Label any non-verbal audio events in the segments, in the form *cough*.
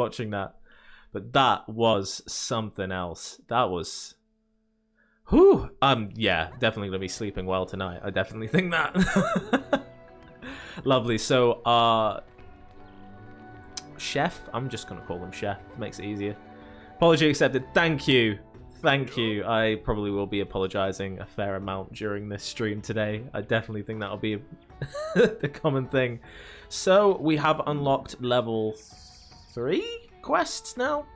watching that. But that was something else. That was... Whew. Um, yeah, definitely to be sleeping well tonight. I definitely think that. *laughs* Lovely. So, uh... Chef? I'm just going to call him Chef. Makes it easier. Apology accepted. Thank you. Thank you. I probably will be apologizing a fair amount during this stream today. I definitely think that'll be *laughs* the common thing. So we have unlocked level three quests now,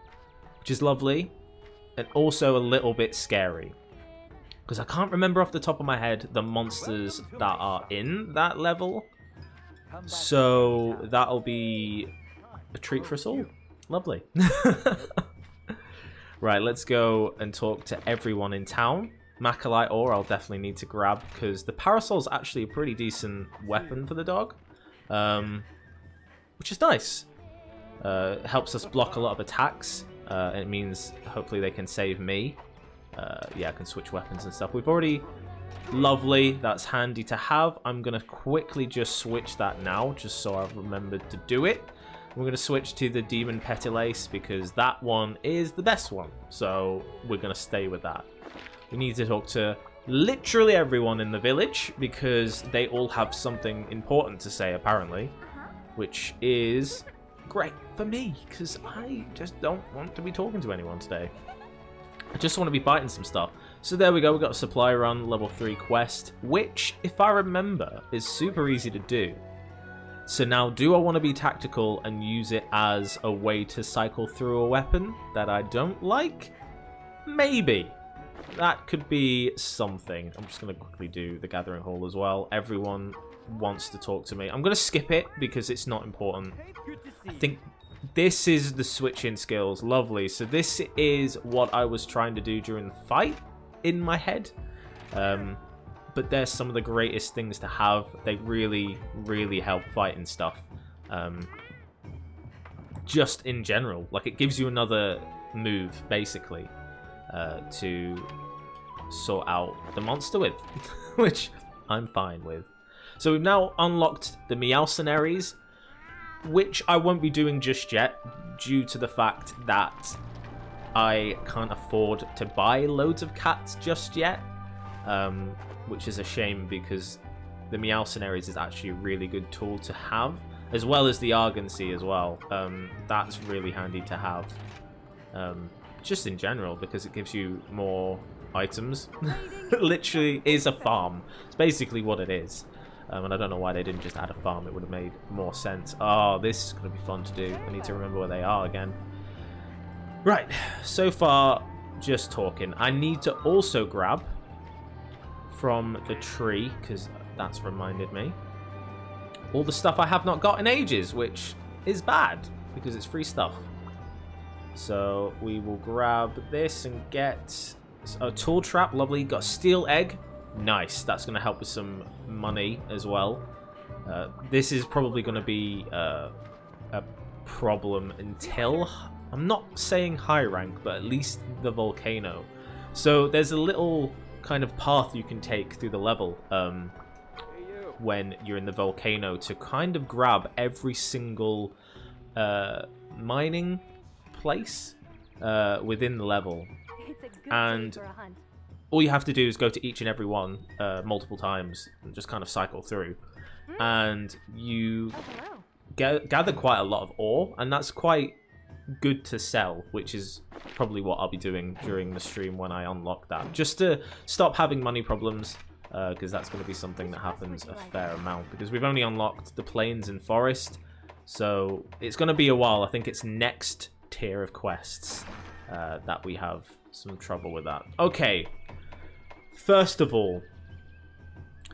which is lovely and also a little bit scary. Because I can't remember off the top of my head the monsters that are in that level. So that'll be a treat for us all. Lovely. *laughs* right, let's go and talk to everyone in town. Machalite ore I'll definitely need to grab because the parasol's actually a pretty decent weapon for the dog. Um, which is nice. Uh, helps us block a lot of attacks. Uh, it means hopefully they can save me. Uh, yeah, I can switch weapons and stuff. We've already... Lovely, that's handy to have. I'm going to quickly just switch that now, just so I've remembered to do it. We're going to switch to the Demon Petilace because that one is the best one. So we're going to stay with that. We need to talk to literally everyone in the village because they all have something important to say apparently. Which is great for me because I just don't want to be talking to anyone today. I just want to be fighting some stuff. So there we go, we got a supply run, level 3 quest, which, if I remember, is super easy to do. So now, do I want to be tactical and use it as a way to cycle through a weapon that I don't like? Maybe. That could be something. I'm just going to quickly do the Gathering Hall as well. Everyone wants to talk to me. I'm going to skip it because it's not important. I think this is the switching skills. Lovely. So this is what I was trying to do during the fight in my head. Um, but they're some of the greatest things to have. They really, really help fighting stuff. Um, just in general. Like, it gives you another move, basically, uh, to sort out the monster with. *laughs* which I'm fine with. So we've now unlocked the Meowcenaries, which I won't be doing just yet, due to the fact that I can't afford to buy loads of cats just yet, um, which is a shame because the Meowcenaries is actually a really good tool to have, as well as the Argosy as well. Um, that's really handy to have, um, just in general, because it gives you more items. *laughs* Literally is a farm. It's basically what it is. Um, and I don't know why they didn't just add a farm. It would have made more sense. Oh, this is going to be fun to do. I need to remember where they are again. Right, so far, just talking. I need to also grab from the tree, because that's reminded me, all the stuff I have not got in ages, which is bad, because it's free stuff. So we will grab this and get a tool trap. Lovely. Got steel egg. Nice. That's going to help with some money as well. Uh, this is probably going to be uh, a problem until... I'm not saying high rank, but at least the volcano. So there's a little kind of path you can take through the level um, when you're in the volcano to kind of grab every single uh, mining place uh, within the level. And all you have to do is go to each and every one uh, multiple times and just kind of cycle through. Mm. And you oh, gather quite a lot of ore, and that's quite good to sell, which is probably what I'll be doing during the stream when I unlock that. Just to stop having money problems, because uh, that's going to be something that happens a fair amount. Because we've only unlocked the plains and forest, so it's going to be a while. I think it's next tier of quests uh, that we have some trouble with that. Okay, First of all,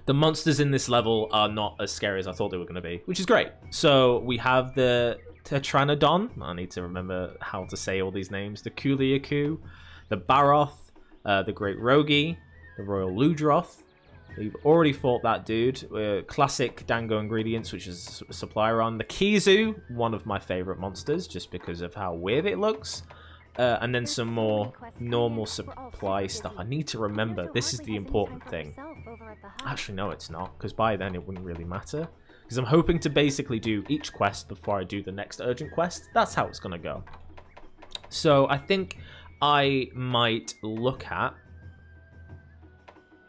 the monsters in this level are not as scary as I thought they were going to be, which is great. So we have the Tetranodon. I need to remember how to say all these names. The Kulu-Ya-Ku, the Barroth, uh, the Great Wroggi, the Royal Ludroth. We've already fought that dude. Uh, classic Dango ingredients, which is a supply run. The Khezu, one of my favorite monsters, just because of how weird it looks. Uh, and then some more normal supply stuff. I need to remember, this is the important thing. Actually, no, it's not, because by then it wouldn't really matter. Because I'm hoping to basically do each quest before I do the next urgent quest. That's how it's going to go. So I think I might look at...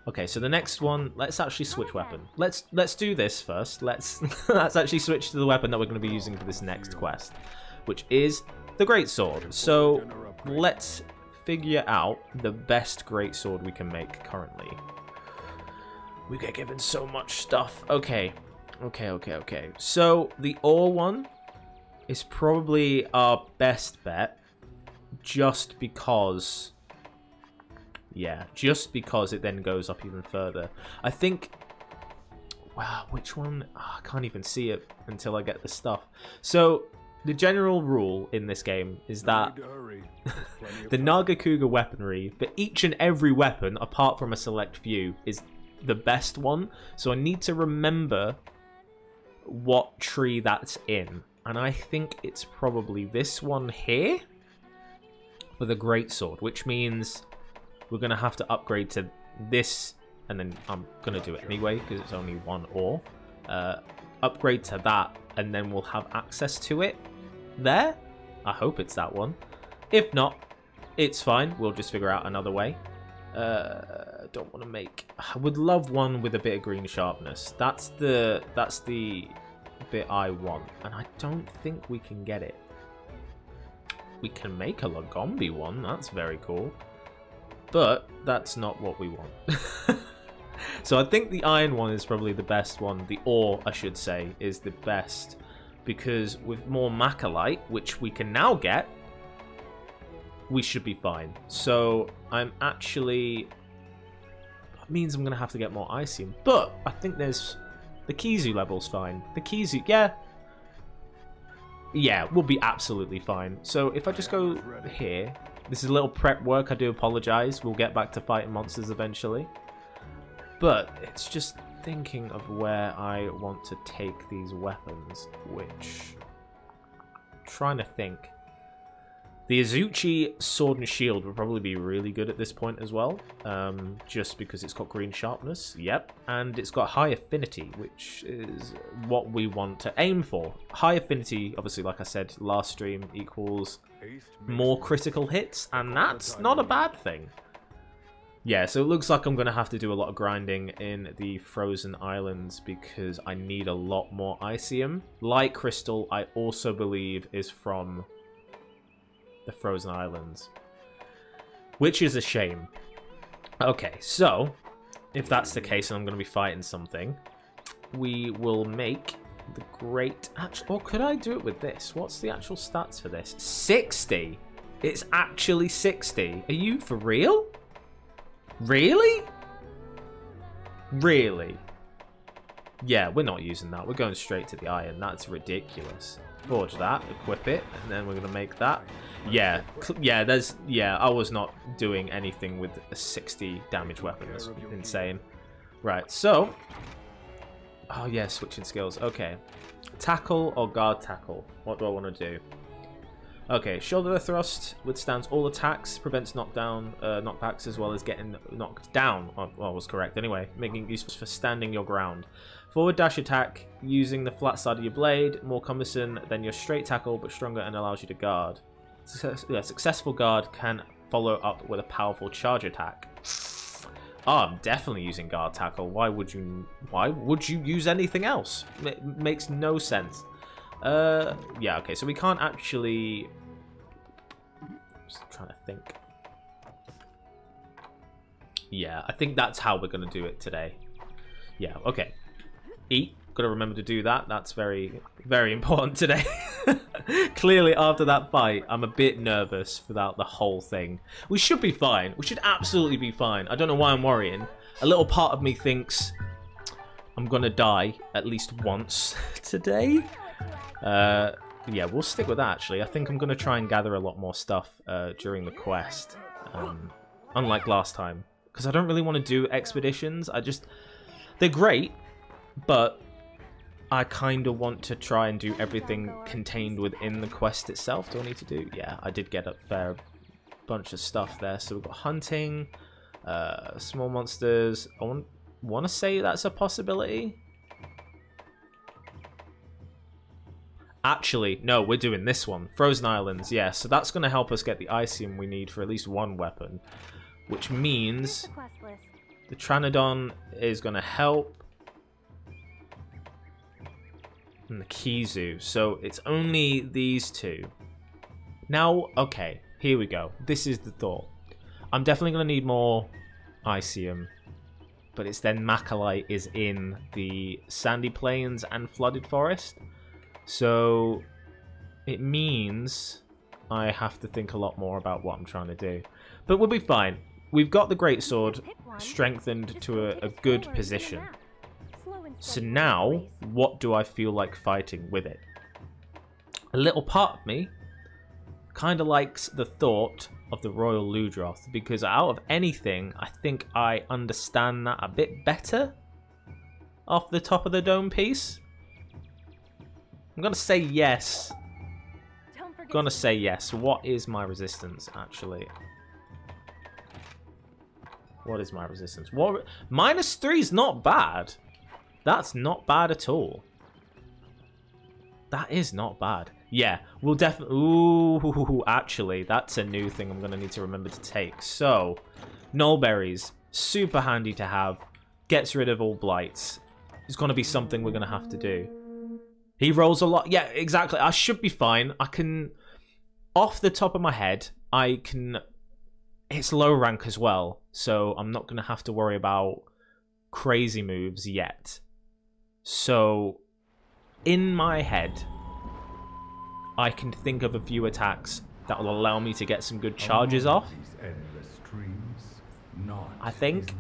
Okay, so the next one, let's actually switch weapon. Let's let's do this first. Let's *laughs* let's actually switch to the weapon that we're going to be using for this next quest, which is the great sword. So let's figure out the best great sword we can make currently. We get given so much stuff. Okay, okay, okay, okay. So the ore one is probably our best bet just because yeah just because it then goes up even further i think wow which one oh, i can't even see it until i get the stuff so the general rule in this game is that *laughs* the Nargacuga weaponry for each and every weapon, apart from a select few, is the best one. So I need to remember what tree that's in. And I think it's probably this one here for the Great Sword, which means we're going to have to upgrade to this, and then I'm going to do it anyway because it's only one ore. Uh, upgrade to that, and then we'll have access to it there. I hope it's that one. If not, it's fine. We'll just figure out another way. Uh, don't want to make. I would love one with a bit of green sharpness. That's the that's the bit I want, and I don't think we can get it. We can make a Lagombi one. That's very cool, but that's not what we want. *laughs* so I think the iron one is probably the best one. The ore, I should say, is the best because with more Machalite, which we can now get, we should be fine. So I'm actually... That means I'm going to have to get more Icium. But I think there's... The Khezu level's fine. The Khezu, yeah. Yeah, we'll be absolutely fine. So if I just go here... This is a little prep work, I do apologize. We'll get back to fighting monsters eventually. But it's just thinking of where I want to take these weapons, which... trying to think. The Azuchi Sword and Shield would probably be really good at this point as well, um, just because it's got green sharpness, yep, and it's got high affinity, which is what we want to aim for. High affinity, obviously, like I said last stream, equals more critical hits, and that's not a bad thing. Yeah, so it looks like I'm going to have to do a lot of grinding in the Frozen Islands because I need a lot more Icium. Light Crystal, I also believe, is from the Frozen Islands. Which is a shame. Okay, so, if that's the case and I'm going to be fighting something, we will make the great... Actually, or could I do it with this? What's the actual stats for this? 60! It's actually 60. Are you for real? Really? Really? Yeah, we're not using that. We're going straight to the iron. That's ridiculous. Forge that, equip it, and then we're going to make that. Yeah, yeah, there's... Yeah, I was not doing anything with a 60 damage weapon. That's insane. Right, so... Oh, yeah, switching skills. Okay. Tackle or guard tackle? What do I want to do? Okay, shoulder thrust withstands all attacks, prevents knockdown, uh, knockbacks, as well as getting knocked down. Oh, well, I was correct. Anyway, making use for standing your ground. Forward dash attack, using the flat side of your blade, more cumbersome than your straight tackle, but stronger and allows you to guard. Success yeah, successful guard can follow up with a powerful charge attack. Oh, I'm definitely using guard tackle. Why would you? Why would you use anything else? It makes no sense. Uh, yeah. Okay, so we can't actually just trying to think. Yeah, I think that's how we're going to do it today. Yeah, okay. Eat. Got to remember to do that. That's very, very important today. *laughs* Clearly, after that fight, I'm a bit nervous without the whole thing. We should be fine. We should absolutely be fine. I don't know why I'm worrying. A little part of me thinks I'm going to die at least once *laughs* today. Uh, yeah, we'll stick with that, actually. I think I'm going to try and gather a lot more stuff uh, during the quest. Um, unlike last time. Because I don't really want to do expeditions. I just... They're great, but I kind of want to try and do everything contained within the quest itself. Do I need to do? Yeah, I did get a fair bunch of stuff there. So we've got hunting, uh, small monsters. I want, want to say that's a possibility. Actually, no, we're doing this one. Frozen Islands, yeah. So that's going to help us get the Icium we need for at least one weapon. Which means the Tranodon is going to help. And the Khezu. So it's only these two. Now, okay, here we go. This is the thought. I'm definitely going to need more Icium. But it's then Machalite is in the Sandy Plains and Flooded Forest. So it means I have to think a lot more about what I'm trying to do. But we'll be fine. We've got the Great Sword strengthened to a, a good position. So now, what do I feel like fighting with it? A little part of me kind of likes the thought of the Royal Ludroth because out of anything, I think I understand that a bit better off the top of the dome piece. I'm gonna say yes. I'm gonna say yes. What is my resistance, actually? What is my resistance? What minus three is not bad. That's not bad at all. That is not bad. Yeah, we'll definitely... Ooh, actually, that's a new thing I'm going to need to remember to take. So, Nullberries, super handy to have. Gets rid of all blights. It's going to be something we're going to have to do. He rolls a lot. Yeah, exactly. I should be fine. I can, off the top of my head, I can. It's low rank as well, so I'm not going to have to worry about crazy moves yet. So, in my head, I can think of a few attacks that will allow me to get some good charges off. I think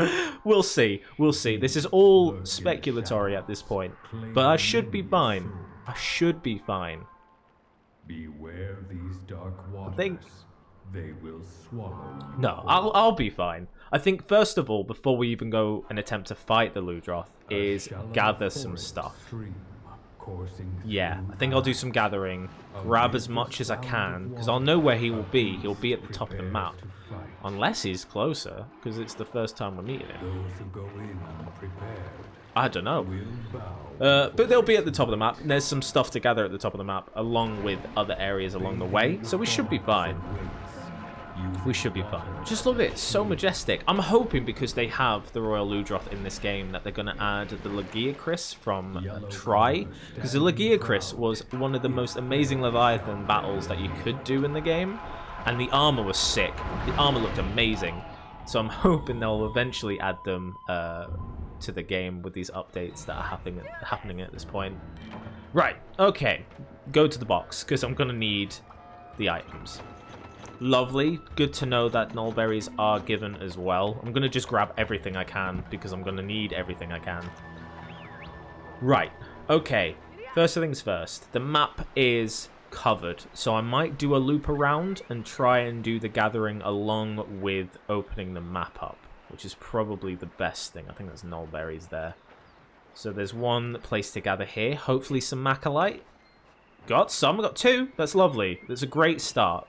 *laughs* we'll see. We'll see. This is all speculatory at this point. But I should be fine. I should be fine. Beware these dark waters. I think they will swallow. No, I'll I'll be fine. I think first of all, before we even go and attempt to fight the Ludroth, is gather some stuff. Yeah, I think I'll do some gathering, grab as much as I can, because I'll know where he will be. He'll be at the top of the map. Unless he's closer, because it's the first time we're meeting him. I don't know. Uh, but they'll be at the top of the map. There's some stuff to gather at the top of the map, along with other areas along the way, so we should be fine. We should be fine. Just look at it, so majestic. I'm hoping because they have the Royal Ludroth in this game that they're going to add the Lagiacrys from uh, Tri. Because the Lagiacrys was one of the most amazing Leviathan battles that you could do in the game. And the armor was sick. The armor looked amazing. So I'm hoping they'll eventually add them uh, to the game with these updates that are happening happening at this point. Right, okay. Go to the box, because I'm going to need the items. Lovely. Good to know that nullberries are given as well. I'm going to just grab everything I can because I'm going to need everything I can. Right. Okay. First things first. The map is covered. So I might do a loop around and try and do the gathering along with opening the map up. Which is probably the best thing. I think there's nullberries there. So there's one place to gather here. Hopefully some machalite. Got some. Got two. That's lovely. That's a great start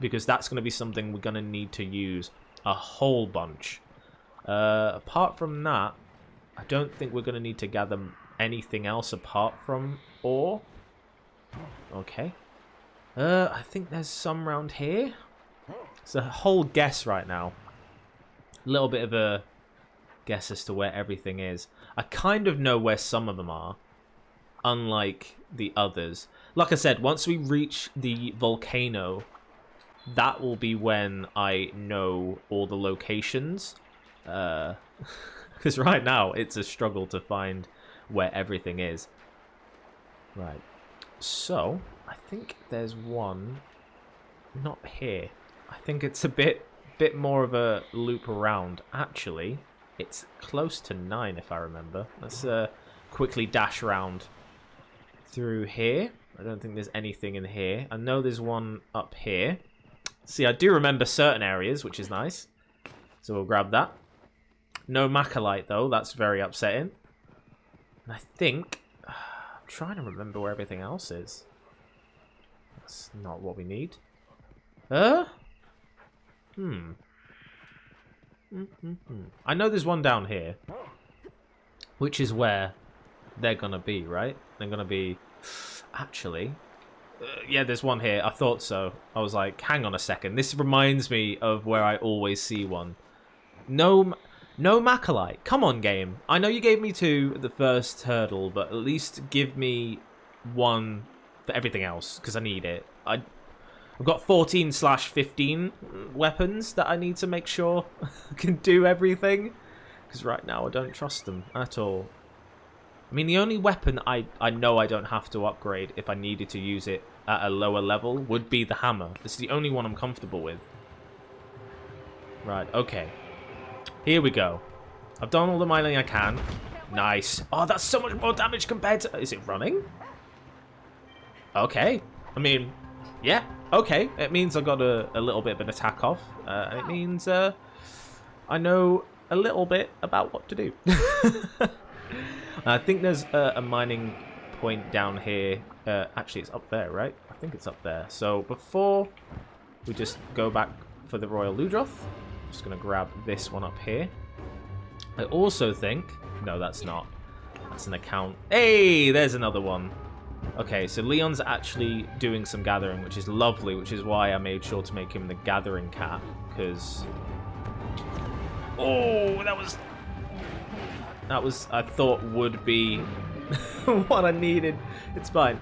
because that's going to be something we're going to need to use a whole bunch. Uh, apart from that, I don't think we're going to need to gather anything else apart from ore. Okay. Uh, I think there's some around here. It's a whole guess right now. A little bit of a guess as to where everything is. I kind of know where some of them are, unlike the others. Like I said, once we reach the volcano, that will be when I know all the locations. Because uh, *laughs* right now, it's a struggle to find where everything is. Right. So, I think there's one not here. I think it's a bit bit more of a loop around. Actually, it's close to 9 if I remember. Let's uh, quickly dash around through here. I don't think there's anything in here. I know there's one up here. See, I do remember certain areas, which is nice. So we'll grab that. No Machalite, though. That's very upsetting. And I think... Uh, *sighs* I'm trying to remember where everything else is. That's not what we need. Uh? Hmm. Mm -hmm. I know there's one down here. Which is where they're gonna be, right? They're gonna be... *sighs* Actually... Uh, yeah, there's one here. I thought so. I was like, hang on a second. This reminds me of where I always see one. No... No Machalite. Come on, game. I know you gave me two the first hurdle, but at least give me one for everything else, because I need it. I, I've got 14 slash 15 weapons that I need to make sure *laughs* can do everything. Because right now I don't trust them at all. I mean, the only weapon I, I know I don't have to upgrade if I needed to use it at a lower level would be the hammer. This is the only one I'm comfortable with. Right, okay. Here we go. I've done all the mining I can. Nice. Oh, that's so much more damage compared to... Is it running? Okay. I mean, yeah, okay. It means I got a, a little bit of an attack off. Uh, it means uh, I know a little bit about what to do. *laughs* I think there's a, a, mining point down here. Uh, actually, it's up there, right? I think it's up there. So before we just go back for the Royal Ludroth, I'm just going to grab this one up here. I also think... No, that's not. That's an account. Hey, there's another one. Okay, so Leon's actually doing some gathering, which is lovely, which is why I made sure to make him the gathering cat, because... Oh, that was... That was, I thought, would be *laughs* what I needed. It's fine.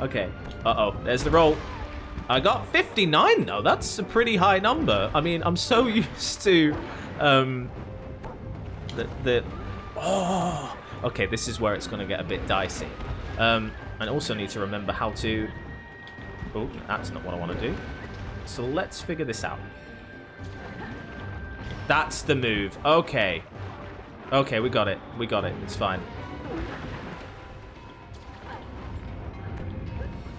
Okay. Uh-oh, there's the roll. I got 59 though. That's a pretty high number. I mean, I'm so *laughs* used to um the the oh okay, this is where it's gonna get a bit dicey. Um and also need to remember how to Oh, that's not what I want to do. So let's figure this out. That's the move. Okay. Okay, we got it. We got it. It's fine.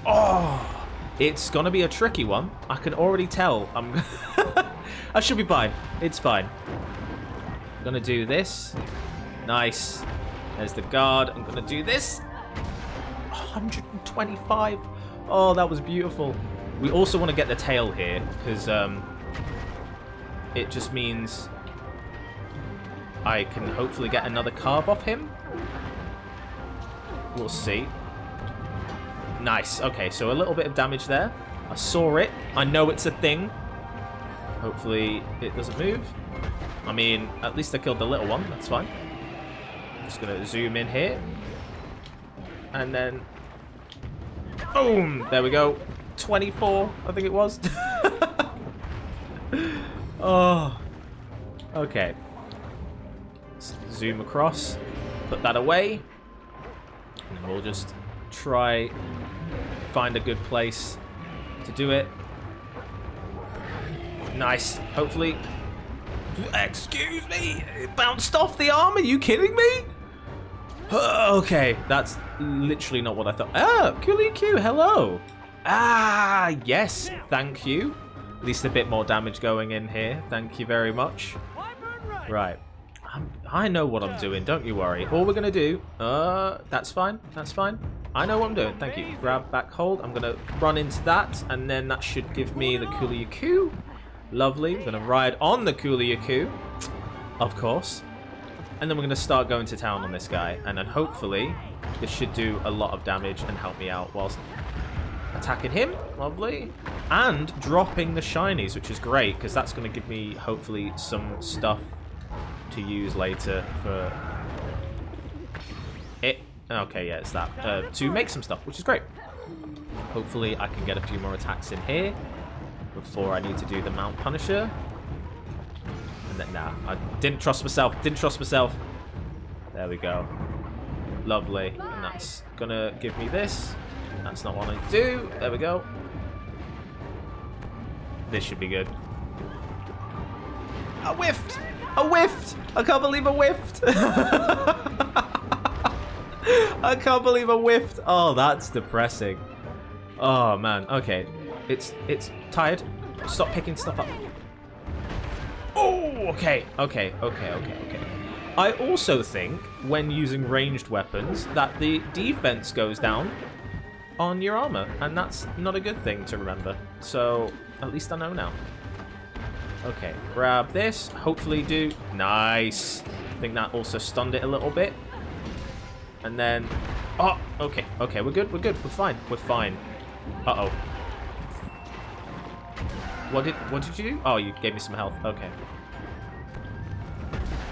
Oh! It's gonna be a tricky one. I can already tell. I'm. *laughs* I should be fine. It's fine. I'm gonna do this. Nice. There's the guard. I'm gonna do this. 125. Oh, that was beautiful. We also want to get the tail here because um, it just means I can hopefully get another carve off him. We'll see. Nice. Okay, so a little bit of damage there. I saw it. I know it's a thing. Hopefully it doesn't move. I mean, at least I killed the little one. That's fine. Just going to zoom in here. And then... Boom! There we go. 24, I think it was. *laughs* oh. Okay. Zoom across. Put that away. And we'll just try find a good place to do it. Nice. Hopefully. Excuse me. It bounced off the arm. Are you kidding me? Okay, that's literally not what I thought. Ah, Q, hello. Ah, yes, thank you. At least a bit more damage going in here. Thank you very much. Right. I'm, i know what I'm doing, don't you worry. All we're going to do... Uh, that's fine, that's fine. I know what I'm doing. Thank you. Grab back hold. I'm going to run into that, and then that should give me the Kulu-Ya-Ku. Lovely. We're going to ride on the Kulu-Ya-Ku, of course. And then we're going to start going to town on this guy. And then hopefully this should do a lot of damage and help me out whilst attacking him. Lovely. And dropping the shinies, which is great, because that's going to give me, hopefully, some stuff to use later for it Okay, yeah, it's that. Uh, to make some stuff, which is great. Hopefully I can get a few more attacks in here before I need to do the Mount Punisher. And then, nah, I didn't trust myself. Didn't trust myself. There we go. Lovely. And that's gonna give me this. That's not what I do. There we go. This should be good. I whiffed! I whiffed! I can't believe I whiffed! *laughs* I can't believe I whiffed. Oh, that's depressing. Oh, man. Okay. It's it's tired. Stop picking stuff up. Oh, okay. Okay, okay, okay, okay. I also think, when using ranged weapons, that the defense goes down on your armor. And that's not a good thing to remember. So, at least I know now. Okay, grab this. Hopefully do... Nice. I think that also stunned it a little bit. And then... Oh, okay. Okay, we're good. We're good. We're fine. We're fine. Uh-oh. What did what did you do? Oh, you gave me some health. Okay.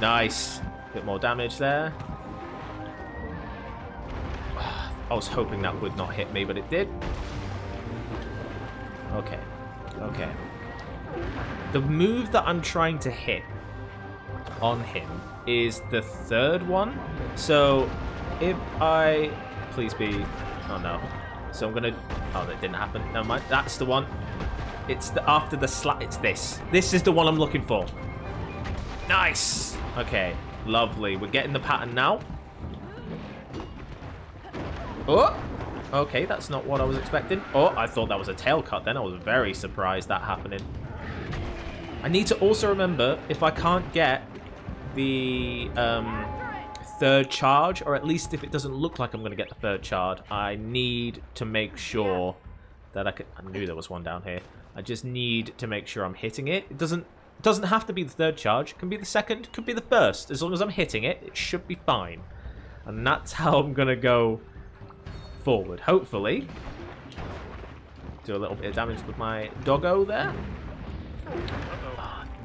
Nice. Bit more damage there. *sighs* I was hoping that would not hit me, but it did. Okay. Okay. The move that I'm trying to hit on him is the third one. So if I... Please be... Oh, no. So I'm going to... Oh, that didn't happen. Never mind. That's the one. It's the after the slap. It's this. This is the one I'm looking for. Nice. Okay. Lovely. We're getting the pattern now. Oh. Okay, that's not what I was expecting. Oh, I thought that was a tail cut then. I was very surprised that happening. I need to also remember, if I can't get the um, third charge, or at least if it doesn't look like I'm going to get the third charge, I need to make sure that I. I knew there was one down here. I just need to make sure I'm hitting it. It doesn't it doesn't have to be the third charge. It can be the second, could be the first. As long as I'm hitting it, it should be fine. And that's *laughs* how I'm going to go forward, hopefully. Do a little bit of damage with my doggo there.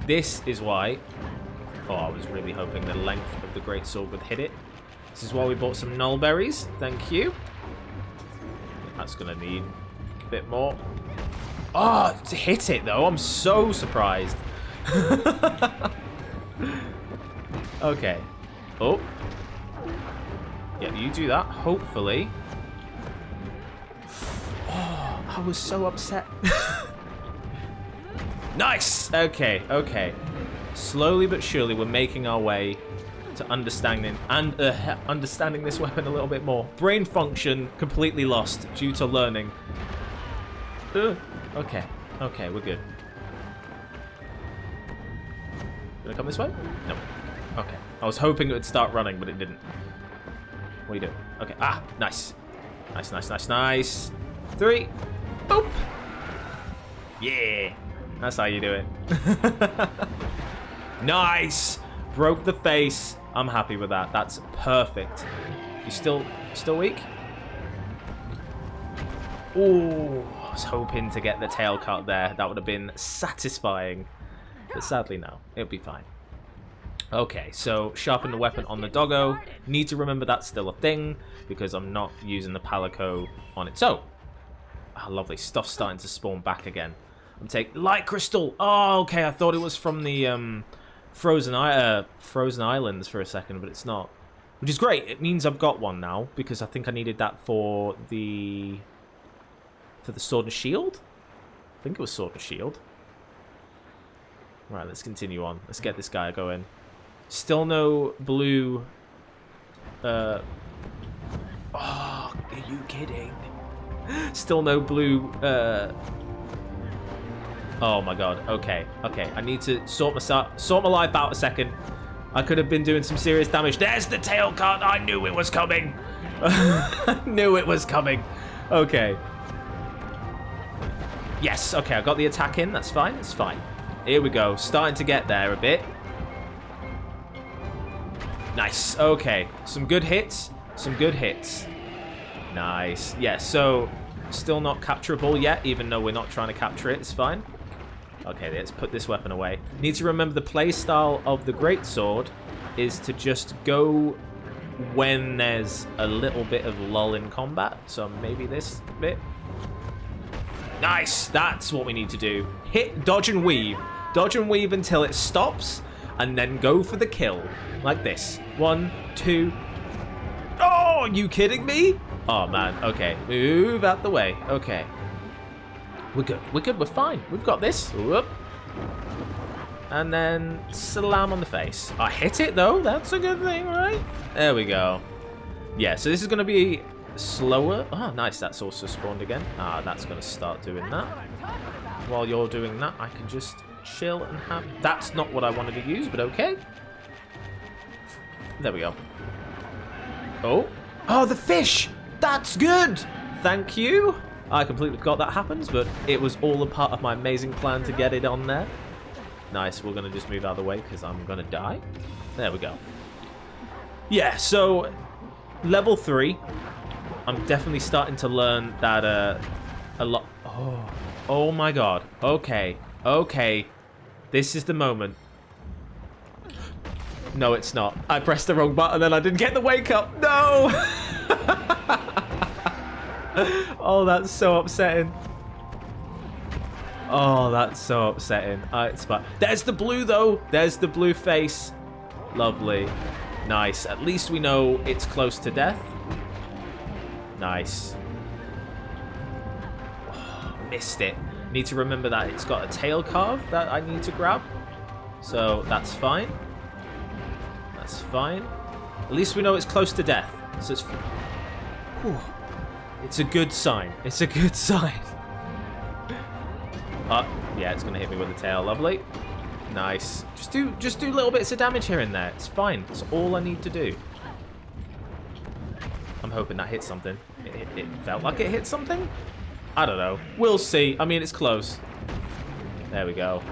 This is why... Oh, I was really hoping the length of the Great Sword would hit it. This is why we bought some null berries. Thank you. That's going to need a bit more. Oh, to hit it, though. I'm so surprised. *laughs* okay. Oh. Yeah, you do that. Hopefully. *sighs* Oh, I was so upset. *laughs* nice! Okay, okay. Slowly but surely, we're making our way to understanding and uh, *laughs* understanding this weapon a little bit more. Brain function completely lost due to learning. Uh, okay, okay, we're good. Gonna come this way? No. Okay. I was hoping it would start running, but it didn't. What are you doing? Okay. Ah, nice. Nice, nice, nice, nice. Three. Boop. Yeah. That's how you do it. *laughs* nice. Broke the face. I'm happy with that. That's perfect. You still still weak? Oh, I was hoping to get the tail cut there. That would have been satisfying. But sadly, no. It'll be fine. Okay, so sharpen the weapon on the doggo. Need to remember that's still a thing because I'm not using the palico on its own. Ah, oh, lovely. Stuff's starting to spawn back again. I'm taking light crystal. Oh, okay. I thought it was from the um, frozen uh, frozen islands for a second, but it's not. Which is great. It means I've got one now because I think I needed that for the for the sword and shield. I think it was sword and shield. Right, let's continue on. Let's get this guy going. Still no blue... Uh... *gasps* Oh, are you kidding? *gasps* Still no blue... Uh... Oh my god. Okay. Okay. I need to sort my sort my life out a second. I could have been doing some serious damage. There's the tail cut. I knew it was coming. I *laughs* knew it was coming. Okay. Yes. Okay. I got the attack in. That's fine. That's fine. Here we go. Starting to get there a bit. Nice. Okay. Some good hits. Some good hits. Nice. Yeah, so still not capturable yet, even though we're not trying to capture it. It's fine. Okay, let's put this weapon away. Need to remember the playstyle of the Great Sword is to just go when there's a little bit of lull in combat. So maybe this bit. Nice. That's what we need to do. Hit, dodge, and weave. Dodge and weave until it stops, and then go for the kill. Like this. One, two. Oh, are you kidding me? Oh, man. Okay. Move out the way. Okay. We're good. We're good. We're fine. We've got this. Whoop. And then slam on the face. I hit it, though. That's a good thing, right? There we go. Yeah, so this is going to be slower. Oh, nice. That's also spawned again. Ah, that's going to start doing that. While you're doing that, I can just chill and have... That's not what I wanted to use, but okay. There we go. Oh. Oh, the fish! That's good! Thank you. I completely forgot that happens, but it was all a part of my amazing plan to get it on there. Nice, we're going to just move out of the way because I'm going to die. There we go. Yeah, so level three. I'm definitely starting to learn that uh, a lot. Oh, oh my god. Okay, okay. This is the moment. No, it's not. I pressed the wrong button and I didn't get the wake up. No! *laughs* *laughs* oh, that's so upsetting. Oh, that's so upsetting. Uh, it's fine. There's the blue, though. There's the blue face. Lovely. Nice. At least we know it's close to death. Nice. Oh, missed it. Need to remember that it's got a tail carve that I need to grab. So that's fine. That's fine. At least we know it's close to death. So it's... Whew. It's a good sign. It's a good *laughs* sign. Oh, yeah, it's gonna hit me with the tail. Lovely. Nice. Just do just do little bits of damage here and there. It's fine. It's all I need to do. I'm hoping that hit something. It, it, it, felt like it hit something? I don't know. We'll see. I mean, it's close. There we go.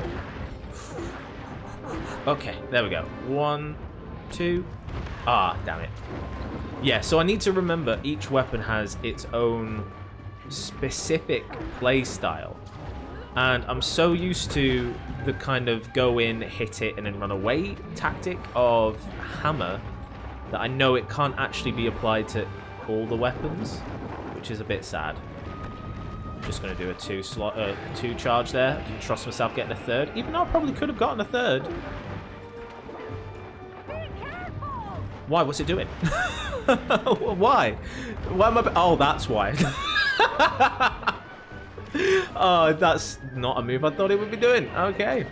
Okay, there we go. One, two. Ah, damn it. Yeah, so I need to remember each weapon has its own specific play style. And I'm so used to the kind of go in, hit it, and then run away tactic of hammer that I know it can't actually be applied to all the weapons, which is a bit sad. Just going to do a two slot, uh, two charge there. Didn't trust myself getting a third, even though I probably could have gotten a third. Why? What's it doing? *laughs* why? Why am I? Oh, that's why. *laughs* oh, that's not a move I thought it would be doing. Okay.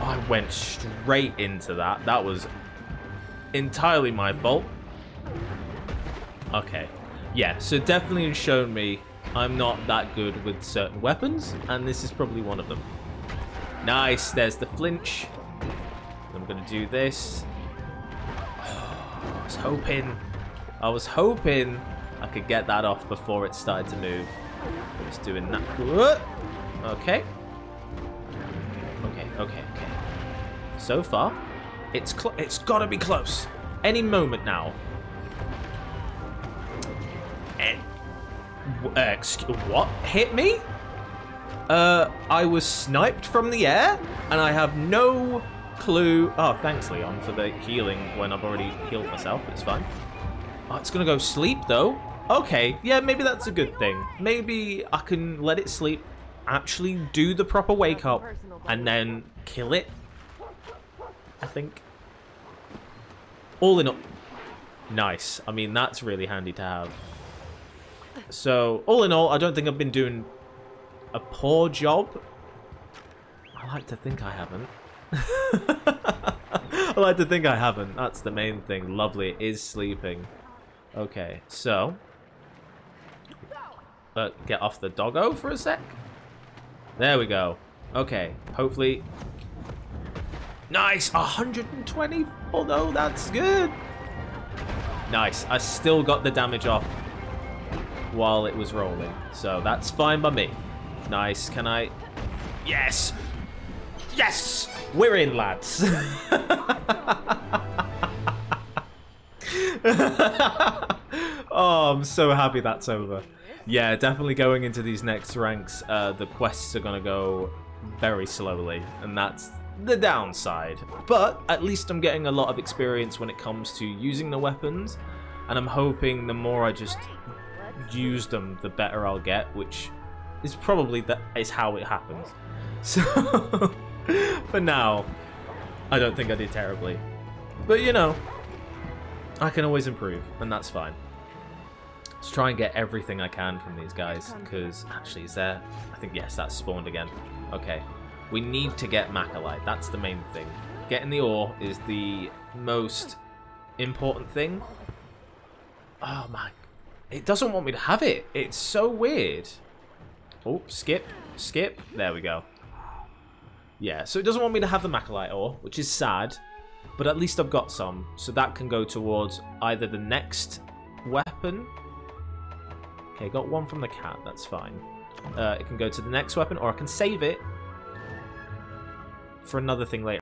I went straight into that. That was entirely my fault. Okay. Yeah, so definitely shown me I'm not that good with certain weapons, and this is probably one of them. Nice, there's the flinch. I'm going to do this. Oh, *sighs* I was hoping, I was hoping I could get that off before it started to move. Just doing that. Okay. Okay, okay, okay. So far, it's it's got to be close. Any moment now. Uh, excuse, what? Hit me? Uh, I was sniped from the air, and I have no clue. Oh, thanks, Leon, for the healing when I've already healed myself. It's fine. Oh, it's gonna go sleep, though. Okay, yeah, maybe that's a good thing. Maybe I can let it sleep, actually do the proper wake up, and then kill it. I think. All in all... Nice. I mean, that's really handy to have. So, all in all, I don't think I've been doing a poor job. I like to think I haven't. *laughs* I like to think I haven't. That's the main thing. Lovely. Is sleeping. Okay, so uh, get off the doggo for a sec. There we go. Okay, hopefully... Nice! 120, although that's good. Nice. I still got the damage off while it was rolling. So that's fine by me. Nice. Can I... Yes! Yes! We're in, lads. *laughs* oh, I'm so happy that's over yeah, definitely going into these next ranks, uh, the quests are going to go very slowly, and that's the downside. But at least I'm getting a lot of experience when it comes to using the weapons, and I'm hoping the more I just use them, the better I'll get, which is probably that is how it happens. *laughs* So, *laughs* for now, I don't think I did terribly. But, you know, I can always improve, and that's fine. Let's try and get everything I can from these guys, because actually, is there... I think, yes, that's spawned again. Okay. We need to get Machalite. That's the main thing. Getting the ore is the most important thing. Oh, my... It doesn't want me to have it. It's so weird. Oh, skip. Skip. There we go. Yeah, so it doesn't want me to have the Machalite ore, which is sad. But at least I've got some. So that can go towards either the next weapon Okay, got one from the cat. That's fine. Uh, it can go to the next weapon, or I can save it for another thing later.